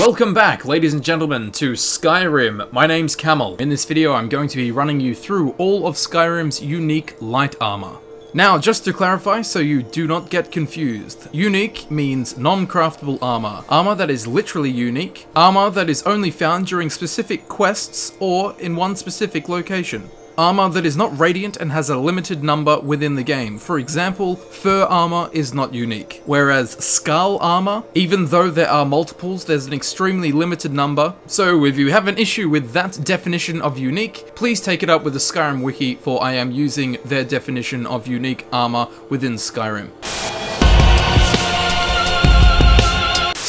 Welcome back, ladies and gentlemen, to Skyrim. My name's Camel. In this video, I'm going to be running you through all of Skyrim's unique light armor. Now, just to clarify so you do not get confused, unique means non-craftable armor. Armor that is literally unique, armor that is only found during specific quests or in one specific location. Armor that is not radiant and has a limited number within the game. For example, fur armor is not unique, whereas Skaal armor, even though there are multiples, there's an extremely limited number. So if you have an issue with that definition of unique, please take it up with the Skyrim wiki for I am using their definition of unique armor within Skyrim.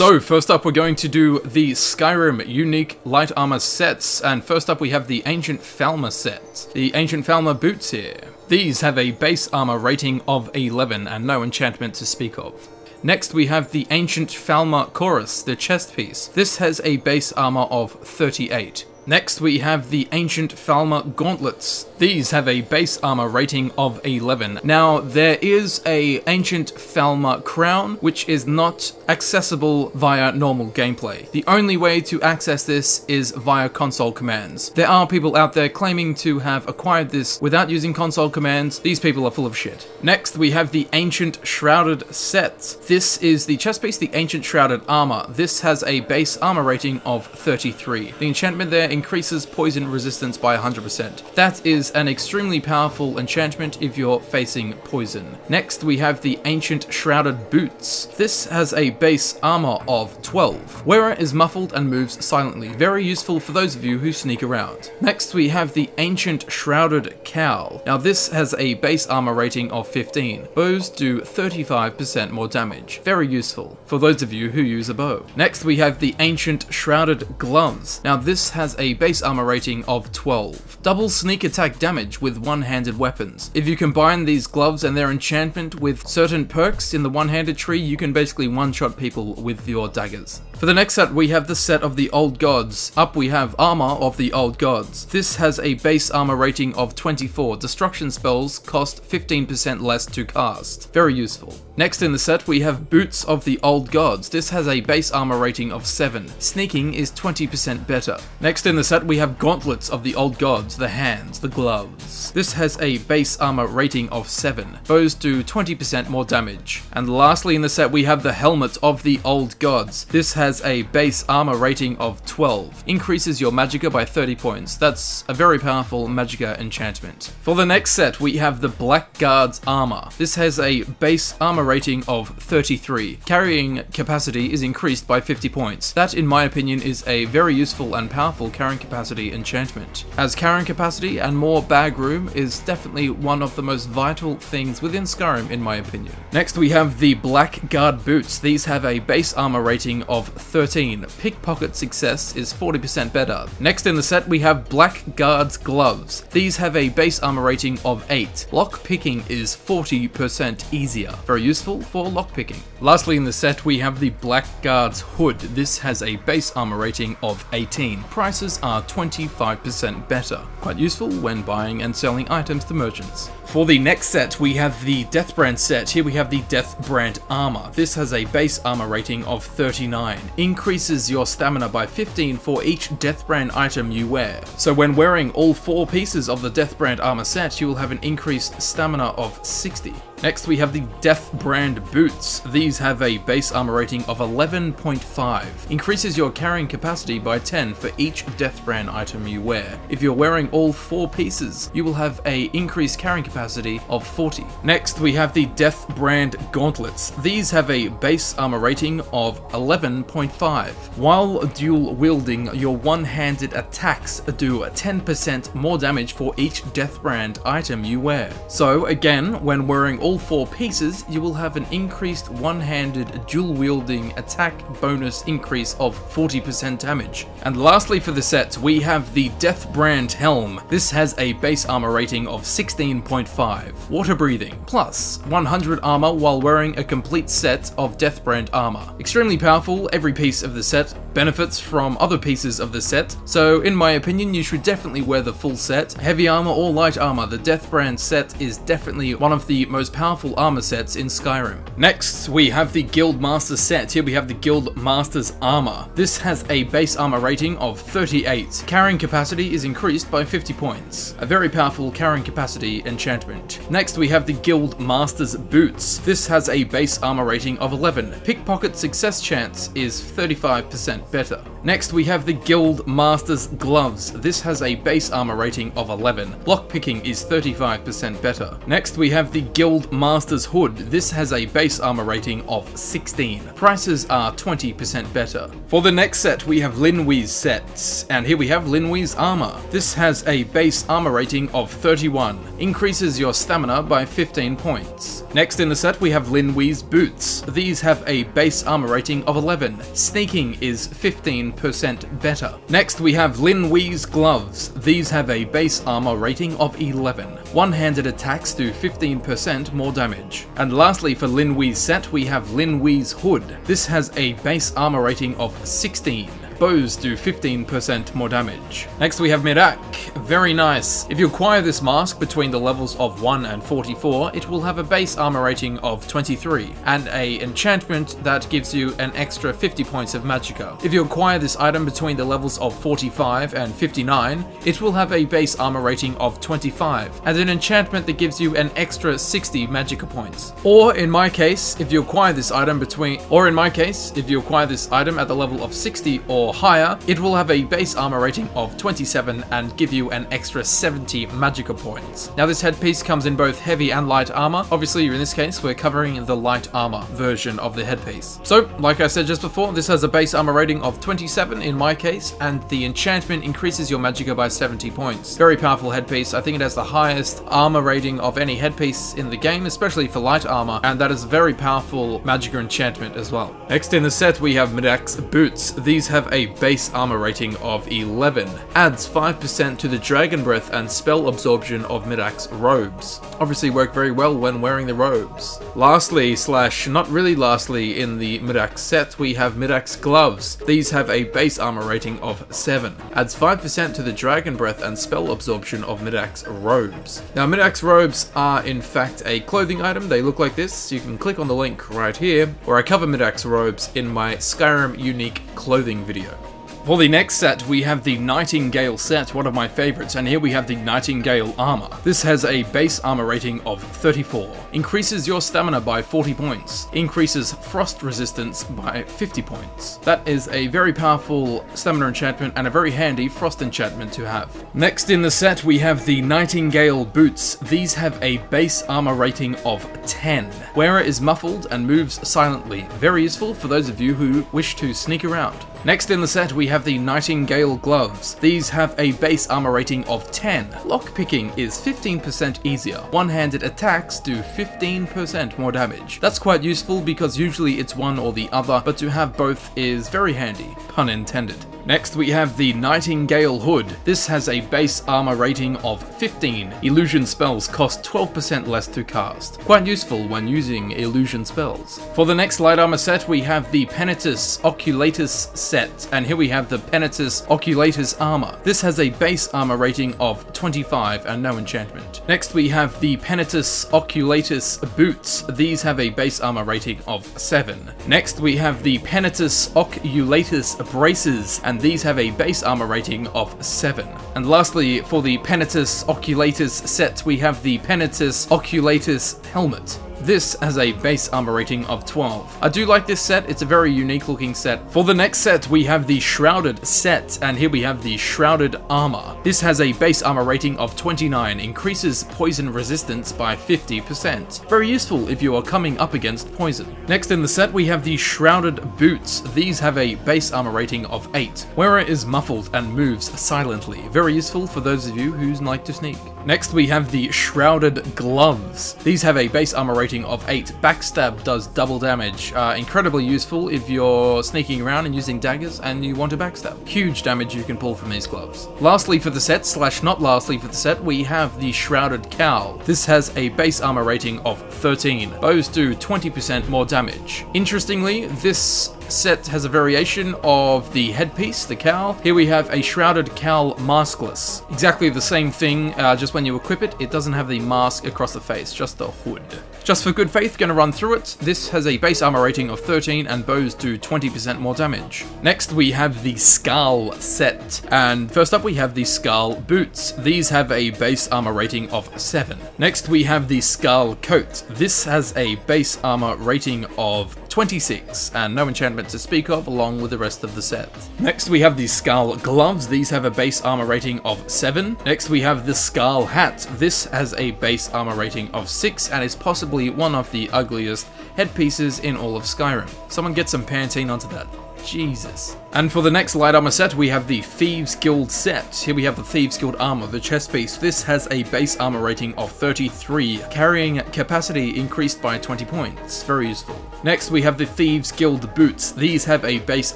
So, first up we're going to do the Skyrim unique light armor sets, and first up we have the Ancient Falmer set. The Ancient Falmer boots here. These have a base armor rating of 11 and no enchantment to speak of. Next we have the Ancient Falmer Cuirass, the chest piece. This has a base armor of 38. Next we have the Ancient Falmer Gauntlets. These have a base armor rating of 11. Now there is a Ancient Falmer Crown which is not accessible via normal gameplay. The only way to access this is via console commands. There are people out there claiming to have acquired this without using console commands. These people are full of shit. Next we have the Ancient Shrouded Set. This is the chest piece, the Ancient Shrouded Armor. This has a base armor rating of 33. The enchantment there increases poison resistance by 100%. That is an extremely powerful enchantment if you're facing poison. Next we have the Ancient Shrouded Boots. This has a base armor of 12. Wearer is muffled and moves silently, very useful for those of you who sneak around. Next we have the Ancient Shrouded Cowl. Now this has a base armor rating of 15. Bows do 35% more damage, very useful for those of you who use a bow. Next we have the Ancient Shrouded Gloves. Now this has a base armor rating of 12. Double sneak attack damage with one-handed weapons. If you combine these gloves and their enchantment with certain perks in the one-handed tree, you can basically one-shot people with your daggers. For the next set, we have the set of the Old Gods. Up we have Armor of the Old Gods. This has a base armor rating of 24. Destruction spells cost 15% less to cast. Very useful. Next in the set, we have Boots of the Old Gods. This has a base armor rating of 7. Sneaking is 20% better. Next in the set, we have Gauntlets of the Old Gods, the hands, the gloves. This has a base armor rating of 7. Bows do 20% more damage. And lastly in the set, we have the Helmet of the Old Gods. This has has a base armor rating of 12. Increases your magicka by 30 points. That's a very powerful magicka enchantment. For the next set, we have the Blackguard's armor. This has a base armor rating of 33. Carrying capacity is increased by 50 points. That, in my opinion, is a very useful and powerful carrying capacity enchantment. As carrying capacity and more bag room is definitely one of the most vital things within Skyrim, in my opinion. Next, we have the Blackguard boots. These have a base armor rating of 13. Pickpocket success is 40% better. Next in the set we have Blackguard's gloves. These have a base armor rating of 8. Lock picking is 40% easier. Very useful for lock picking. Lastly in the set we have the Blackguard's hood. This has a base armor rating of 18. Prices are 25% better. Quite useful when buying and selling items to merchants. For the next set, we have the Deathbrand set. Here we have the Deathbrand armor. This has a base armor rating of 39. Increases your stamina by 15 for each Deathbrand item you wear. So when wearing all four pieces of the Deathbrand armor set, you will have an increased stamina of 60. Next we have the Deathbrand boots. These have a base armor rating of 11.5. Increases your carrying capacity by 10 for each Deathbrand item you wear. If you're wearing all four pieces, you will have a increased carrying capacity of 40. Next we have the Deathbrand gauntlets. These have a base armor rating of 11.5. While dual wielding, your one-handed attacks do 10% more damage for each Deathbrand item you wear. So again, when wearing all all four pieces, you will have an increased one-handed dual-wielding attack bonus increase of 40% damage. And lastly for the set, we have the Deathbrand Helm. This has a base armor rating of 16.5, water breathing, plus 100 armor while wearing a complete set of Deathbrand armor. Extremely powerful, every piece of the set benefits from other pieces of the set, so in my opinion you should definitely wear the full set. Heavy armor or light armor, the Deathbrand set is definitely one of the most powerful armor sets in Skyrim. Next, we have the Guild Master set. Here we have the Guild Master's Armor. This has a base armor rating of 38. Carrying capacity is increased by 50 points. A very powerful carrying capacity enchantment. Next, we have the Guild Master's Boots. This has a base armor rating of 11. Pickpocket success chance is 35% better. Next, we have the Guild Master's Gloves. This has a base armor rating of 11. Lockpicking is 35% better. Next, we have the Guild Master's Hood. This has a base armor rating of 16. Prices are 20% better. For the next set, we have Linwe's sets. And here we have Linwe's Armor. This has a base armor rating of 31. Increases your stamina by 15 points. Next in the set, we have Linwe's Boots. These have a base armor rating of 11. Sneaking is 15 percent better. Next we have Linwe's gloves. These have a base armor rating of 11. One-handed attacks do 15% more damage. And lastly for Linwe's set we have Linwe's hood. This has a base armor rating of 16 bows do 15% more damage. Next we have Miraak. Very nice. If you acquire this mask between the levels of 1 and 44, it will have a base armor rating of 23, and a enchantment that gives you an extra 50 points of magicka. If you acquire this item between the levels of 45 and 59, it will have a base armor rating of 25, and an enchantment that gives you an extra 60 magicka points. Or in my case, if you acquire this item between, or in my case, if you acquire this item at the level of 60 or or higher, it will have a base armor rating of 27 and give you an extra 70 magicka points. Now this headpiece comes in both heavy and light armor. Obviously in this case we're covering the light armor version of the headpiece. So like I said just before, this has a base armor rating of 27 in my case and the enchantment increases your magicka by 70 points. Very powerful headpiece. I think it has the highest armor rating of any headpiece in the game, especially for light armor, and that is a very powerful magicka enchantment as well. Next in the set we have Miraak's boots. These have a a base armor rating of 11, adds 5% to the Dragon Breath and spell absorption of Miraak's robes. Obviously work very well when wearing the robes. Lastly, slash not really lastly, in the Miraak set we have Miraak's gloves. These have a base armor rating of 7, adds 5% to the Dragon Breath and spell absorption of Miraak's robes. Now Miraak's robes are in fact a clothing item, they look like this, you can click on the link right here, where I cover Miraak's robes in my Skyrim unique clothing video. For the next set, we have the Nightingale set, one of my favorites, and here we have the Nightingale armor. This has a base armor rating of 34, increases your stamina by 40 points, increases frost resistance by 50 points. That is a very powerful stamina enchantment and a very handy frost enchantment to have. Next in the set, we have the Nightingale boots. These have a base armor rating of 10. Wearer is muffled and moves silently, very useful for those of you who wish to sneak around. Next in the set we have the Nightingale gloves. These have a base armor rating of 10. Lockpicking is 15% easier. One-handed attacks do 15% more damage. That's quite useful because usually it's one or the other, but to have both is very handy, pun intended. Next we have the Nightingale Hood. This has a base armor rating of 15. Illusion spells cost 12% less to cast. Quite useful when using illusion spells. For the next light armor set we have the Penitus Oculatus set, and here we have the Penitus Oculatus armor. This has a base armor rating of 25 and no enchantment. Next we have the Penitus Oculatus boots. These have a base armor rating of 7. Next we have the Penitus Oculatus braces and these have a base armor rating of 7. And lastly, for the Penitus Oculatus set, we have the Penitus Oculatus helmet. This has a base armor rating of 12. I do like this set, it's a very unique looking set. For the next set, we have the Shrouded set, and here we have the Shrouded Armor. This has a base armor rating of 29, increases poison resistance by 50%. Very useful if you are coming up against poison. Next in the set, we have the Shrouded Boots. These have a base armor rating of 8. Wearer is muffled and moves silently. Very useful for those of you who like to sneak. Next, we have the Shrouded Gloves. These have a base armor rating of 8. Backstab does double damage. Uh, incredibly useful if you're sneaking around and using daggers and you want to backstab. Huge damage you can pull from these gloves. Lastly for the set, slash not lastly for the set, we have the Shrouded Cowl. This has a base armor rating of 13. Bows do 20% more damage. Interestingly, this set has a variation of the headpiece, the cowl. Here we have a shrouded cowl maskless. Exactly the same thing, uh, just when you equip it, it doesn't have the mask across the face, just the hood. Just for good faith, gonna run through it. This has a base armor rating of 13 and bows do 20% more damage. Next we have the Skaal set, and first up we have the Skaal boots. These have a base armor rating of 7. Next we have the Skaal coat. This has a base armor rating of 26, and no enchantment to speak of along with the rest of the set. Next we have the Skaal gloves, these have a base armor rating of 7. Next we have the Skaal hat, this has a base armor rating of 6 and is possibly one of the ugliest headpieces in all of Skyrim. Someone get some Pantene onto that. Jesus. And for the next light armor set, we have the Thieves Guild set. Here we have the Thieves Guild armor, the chest piece. This has a base armor rating of 33, carrying capacity increased by 20 points. Very useful. Next, we have the Thieves Guild boots. These have a base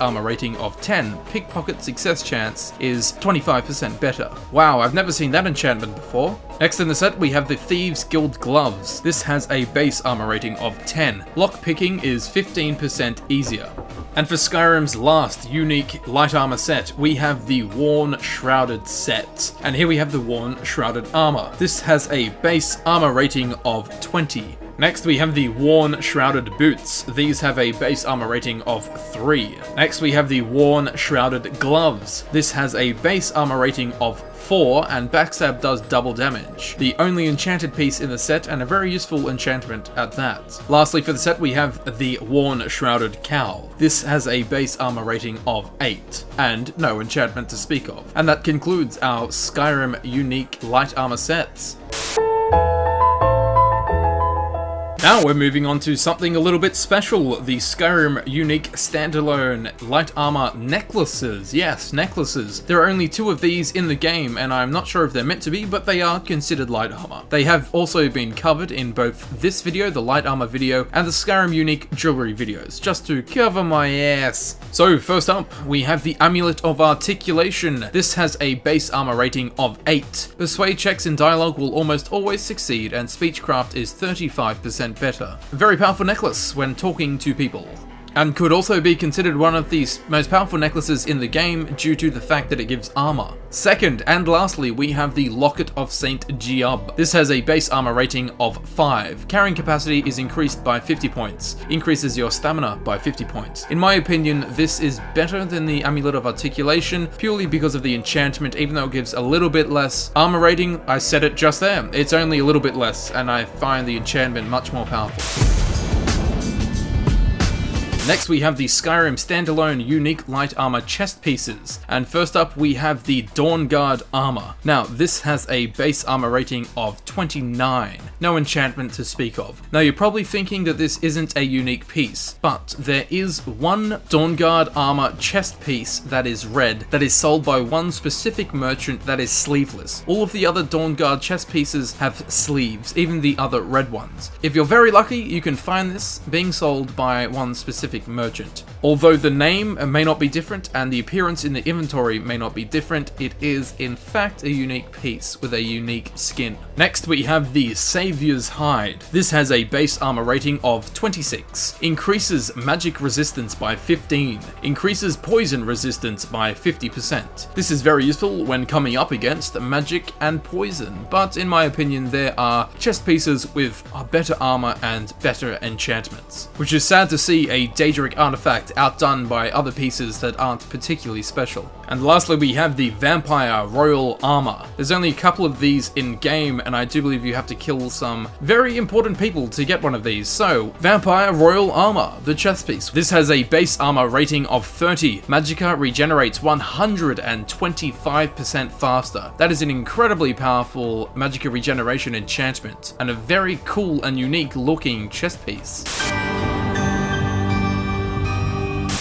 armor rating of 10. Pickpocket success chance is 25% better. Wow, I've never seen that enchantment before. Next in the set, we have the Thieves Guild gloves. This has a base armor rating of 10. Lock picking is 15% easier. And for Skyrim's last unique light armor set, we have the Worn Shrouded set. And here we have the Worn Shrouded armor. This has a base armor rating of 20. Next we have the Worn Shrouded Boots. These have a base armor rating of 3. Next we have the Worn Shrouded Gloves. This has a base armor rating of 4 and Backstab does double damage. The only enchanted piece in the set and a very useful enchantment at that. Lastly for the set we have the Worn Shrouded Cowl. This has a base armor rating of 8 and no enchantment to speak of. And that concludes our Skyrim unique light armor sets. Now we're moving on to something a little bit special, the Skyrim unique standalone light armor necklaces. Yes, necklaces. There are only two of these in the game and I'm not sure if they're meant to be, but they are considered light armor. They have also been covered in both this video, the light armor video, and the Skyrim unique jewelry videos, just to cover my ass. So first up, we have the Amulet of Articulation. This has a base armor rating of 8. Persuade checks in dialogue will almost always succeed and speechcraft is 35% better. Very powerful necklace when talking to people and could also be considered one of the most powerful necklaces in the game due to the fact that it gives armor. Second, and lastly, we have the Locket of St. Jiub. This has a base armor rating of 5. Carrying capacity is increased by 50 points, increases your stamina by 50 points. In my opinion, this is better than the Amulet of Articulation, purely because of the enchantment, even though it gives a little bit less armor rating, I said it just there. It's only a little bit less, and I find the enchantment much more powerful. Next we have the Skyrim standalone unique light armor chest pieces. And first up we have the Dawnguard armor. Now this has a base armor rating of 29. No enchantment to speak of. Now you're probably thinking that this isn't a unique piece, but there is one Dawnguard armor chest piece that is red that is sold by one specific merchant that is sleeveless. All of the other Dawnguard chest pieces have sleeves, even the other red ones. If you're very lucky, you can find this being sold by one specific merchant. Although the name may not be different and the appearance in the inventory may not be different, it is in fact a unique piece with a unique skin. Next we have the Savior's Hide. This has a base armor rating of 26, increases magic resistance by 15, increases poison resistance by 50%. This is very useful when coming up against magic and poison, but in my opinion there are chest pieces with better armor and better enchantments. Which is sad to see a Daedric artifact outdone by other pieces that aren't particularly special. And lastly we have the Vampire Royal Armor. There's only a couple of these in game and I do believe you have to kill some very important people to get one of these. So, Vampire Royal Armor, the chest piece. This has a base armor rating of 30. Magicka regenerates 125% faster. That is an incredibly powerful Magicka regeneration enchantment and a very cool and unique looking chest piece.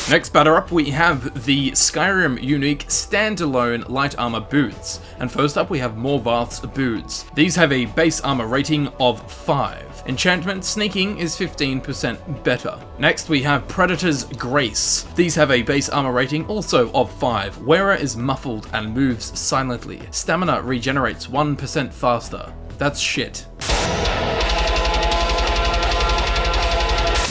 Next batter up we have the Skyrim unique standalone light armor boots. And first up we have Morvarth's boots. These have a base armor rating of 5. Enchantment sneaking is 15% better. Next we have Predator's Grace. These have a base armor rating also of 5. Wearer is muffled and moves silently. Stamina regenerates 1% faster. That's shit.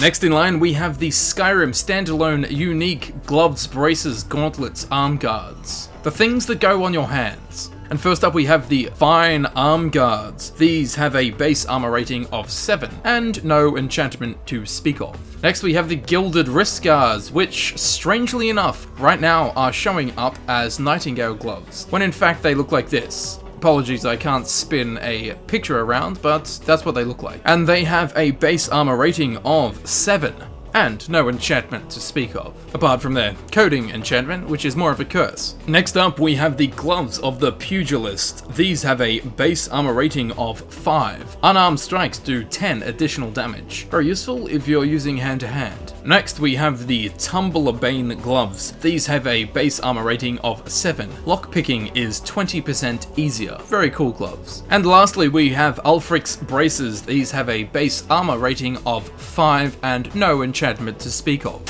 Next in line, we have the Skyrim standalone unique gloves, braces, gauntlets, arm guards. The things that go on your hands. And first up we have the Fine Arm Guards. These have a base armor rating of 7, and no enchantment to speak of. Next we have the Gilded Wrist Guards, which, strangely enough, right now are showing up as Nightingale gloves, when in fact they look like this. Apologies, I can't spin a picture around, but that's what they look like. And they have a base armor rating of 7 and no enchantment to speak of. Apart from their coding enchantment, which is more of a curse. Next up, we have the Gloves of the Pugilist. These have a base armor rating of 5. Unarmed strikes do 10 additional damage. Very useful if you're using hand-to-hand. -hand. Next, we have the Tumblerbane Gloves. These have a base armor rating of 7. Lockpicking is 20% easier. Very cool gloves. And lastly, we have Ulfric's Braces. These have a base armor rating of 5 and no enchantment to speak of.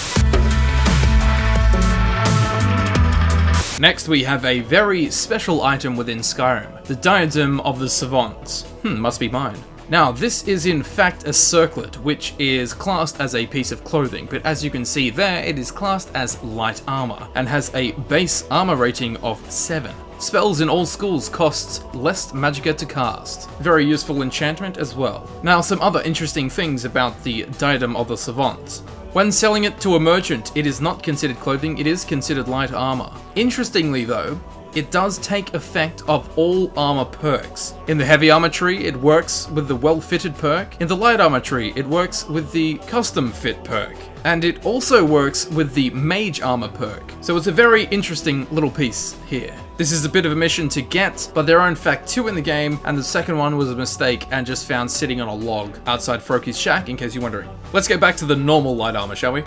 Next we have a very special item within Skyrim, the Diadem of the Savants. Hmm, must be mine. Now, this is in fact a circlet, which is classed as a piece of clothing, but as you can see there, it is classed as light armor, and has a base armor rating of 7. Spells in all schools costs less magicka to cast. Very useful enchantment as well. Now, some other interesting things about the Diadem of the Savants. When selling it to a merchant, it is not considered clothing, it is considered light armor. Interestingly though, it does take effect of all armor perks. In the heavy armor tree, it works with the well-fitted perk. In the light armor tree, it works with the custom fit perk. And it also works with the mage armor perk. So it's a very interesting little piece here. This is a bit of a mission to get, but there are in fact two in the game, and the second one was a mistake and just found sitting on a log outside Froki's shack, in case you're wondering. Let's get back to the normal light armor, shall we?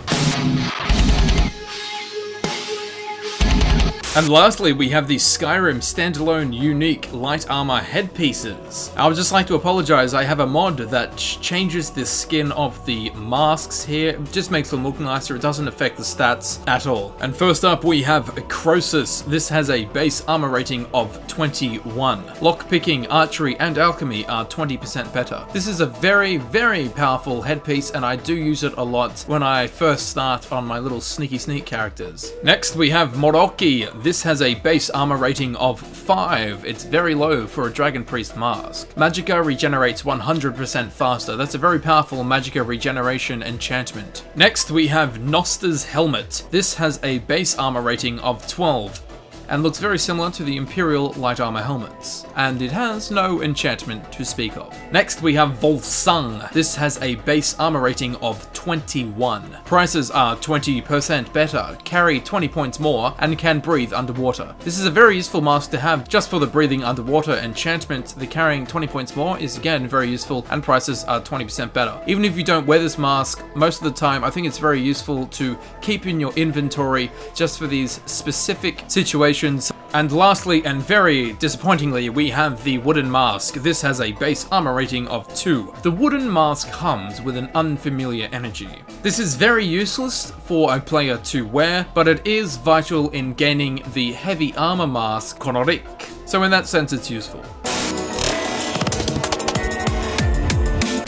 And lastly, we have the Skyrim standalone unique light armor headpieces. I would just like to apologize, I have a mod that changes the skin of the masks here. It just makes them look nicer, it doesn't affect the stats at all. And first up, we have Krosis. This has a base armor rating of 21. Lockpicking, archery, and alchemy are 20% better. This is a very, very powerful headpiece, and I do use it a lot when I first start on my little sneaky sneak characters. Next, we have Morokei. This has a base armor rating of 5. It's very low for a Dragon Priest mask. Magicka regenerates 100% faster. That's a very powerful Magicka regeneration enchantment. Next we have Nosta's Helmet. This has a base armor rating of 12 and looks very similar to the Imperial light armor helmets, and it has no enchantment to speak of. Next we have Volsung. This has a base armor rating of 21. Prices are 20% better, carry 20 points more, and can breathe underwater. This is a very useful mask to have just for the breathing underwater enchantment. The carrying 20 points more is again very useful, and prices are 20% better. Even if you don't wear this mask, most of the time I think it's very useful to keep in your inventory just for these specific situations and lastly, and very disappointingly, we have the Wooden Mask. This has a base armor rating of 2. The Wooden Mask hums with an unfamiliar energy. This is very useless for a player to wear, but it is vital in gaining the heavy armor mask Konahrik. So in that sense, it's useful.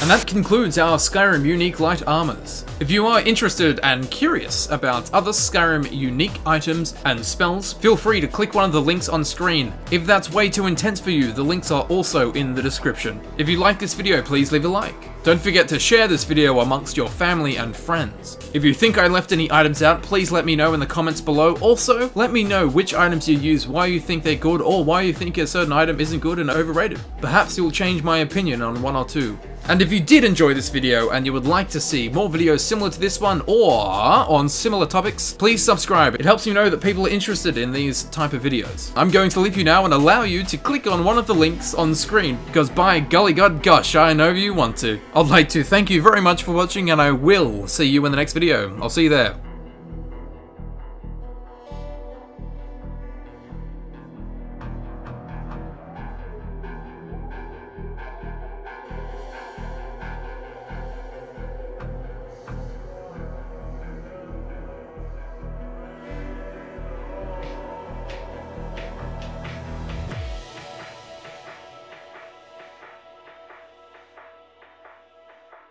And that concludes our Skyrim Unique Light Armors. If you are interested and curious about other Skyrim unique items and spells, feel free to click one of the links on screen. If that's way too intense for you, the links are also in the description. If you like this video, please leave a like. Don't forget to share this video amongst your family and friends. If you think I left any items out, please let me know in the comments below. Also, let me know which items you use, why you think they're good, or why you think a certain item isn't good and overrated. Perhaps you'll change my opinion on one or two. And if you did enjoy this video and you would like to see more videos similar to this one or on similar topics, please subscribe. It helps me know that people are interested in these type of videos. I'm going to leave you now and allow you to click on one of the links on the screen because by golly god gosh, I know you want to. I'd like to thank you very much for watching and I will see you in the next video. I'll see you there.